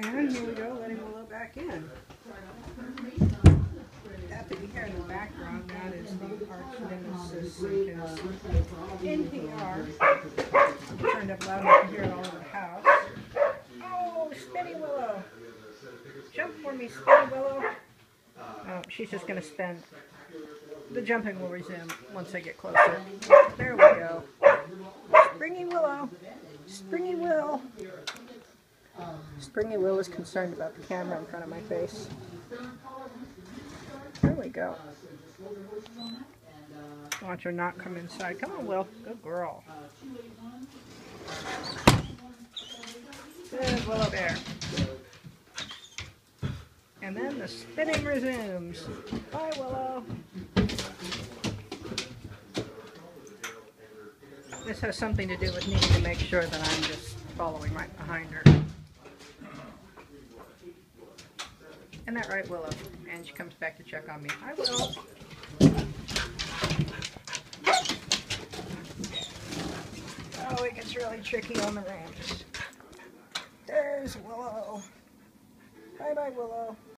And here we go, letting Willow back in. That that you hear in the background, that is the arch nemesis NPR. Turned up loud enough to hear it all over the house. Oh, Spinny Willow! Jump for me, Spinny Willow! Oh, she's just gonna spin. The jumping will resume once I get closer. There we go. Springy Willow! Springy Will! Springy Will is concerned about the camera in front of my face. There we go. Watch her not come inside. Come on, Will. Good girl. Good Willow Bear. And then the spinning resumes. Bye, Willow. This has something to do with needing to make sure that I'm just following right behind her. Isn't that right, Willow? And she comes back to check on me. Hi, Willow. Oh, it gets really tricky on the ramps. There's Willow. Bye-bye, Willow.